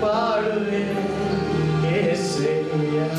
par de estrellas